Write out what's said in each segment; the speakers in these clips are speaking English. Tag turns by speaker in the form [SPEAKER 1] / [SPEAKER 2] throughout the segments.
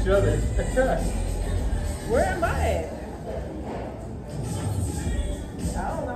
[SPEAKER 1] each other.
[SPEAKER 2] Where am I? Oh.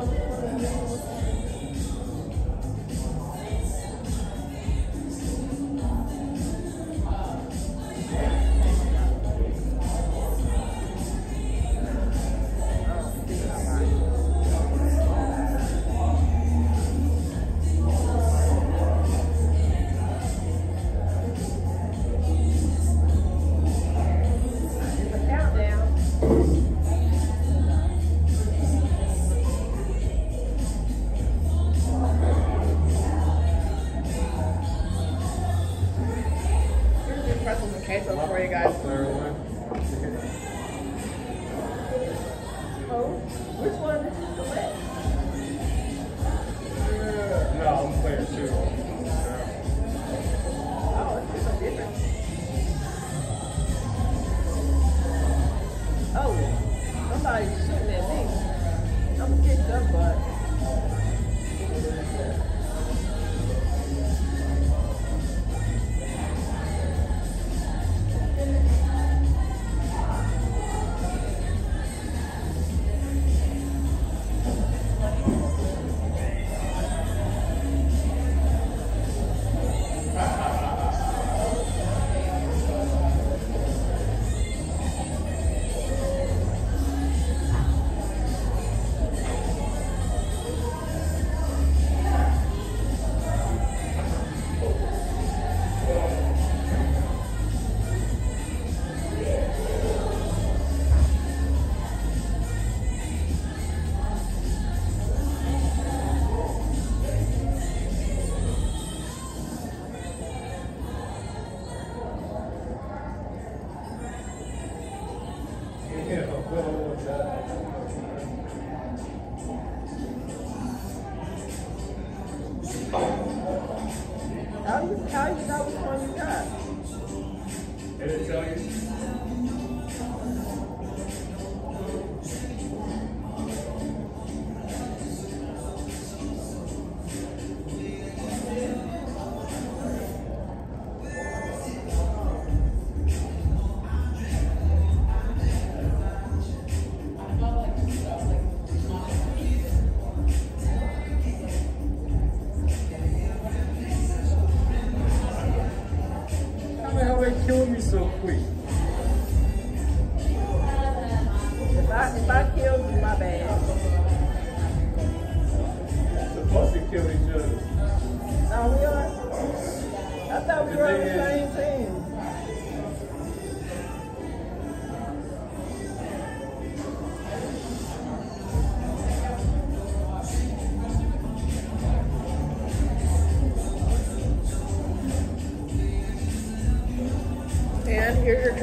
[SPEAKER 1] so quick.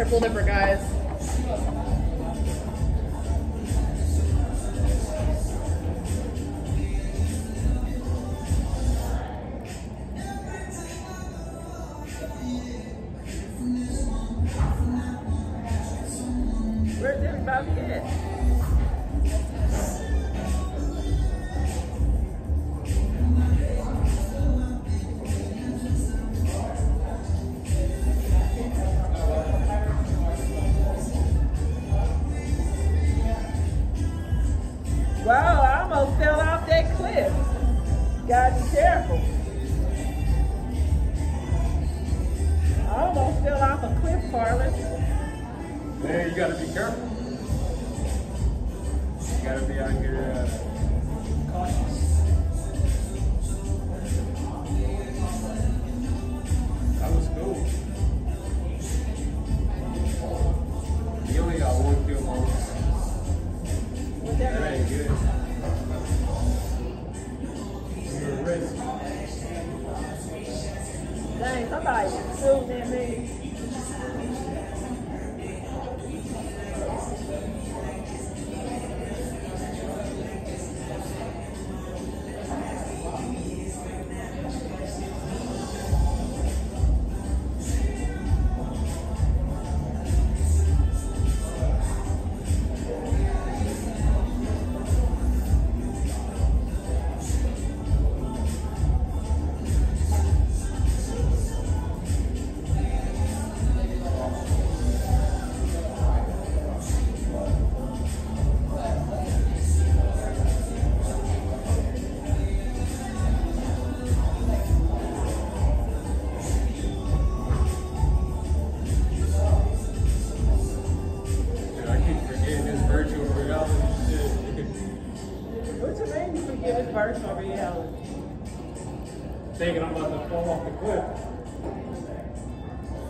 [SPEAKER 2] couple different guys. Where's everybody at? That cliff. Gotta be careful. I almost fell off a cliff, Carlos.
[SPEAKER 1] Man, you gotta be careful. You gotta be out here uh, mãe, trabalha. Eu mesmo. You
[SPEAKER 2] forget it's reality?
[SPEAKER 1] Thinking I'm about to fall off the cliff.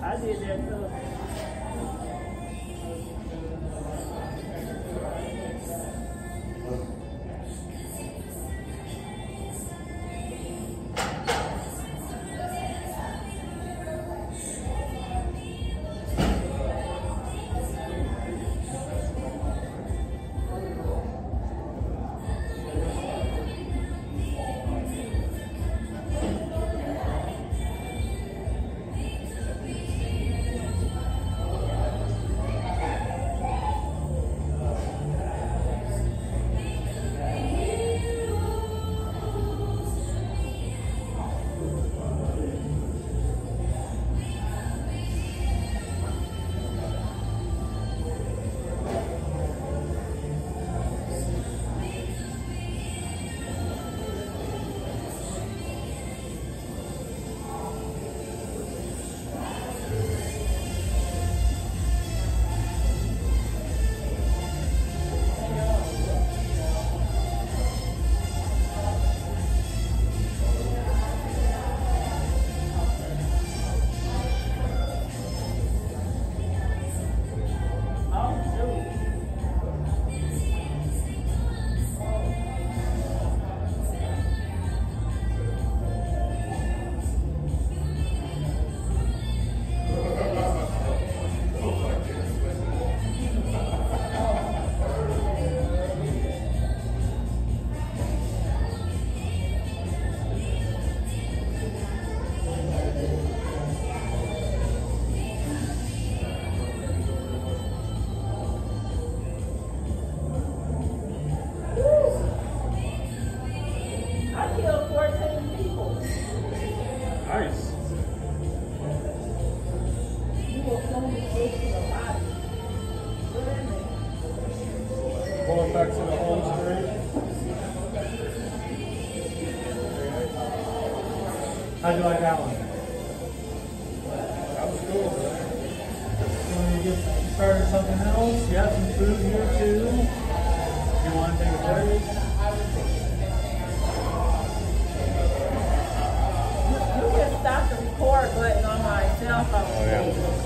[SPEAKER 2] I did that too. Mean?
[SPEAKER 1] Going back to the home screen. How'd you like that one? That was cool. You want to get started something else? You have some food here too. You want to take a break?
[SPEAKER 2] Oh.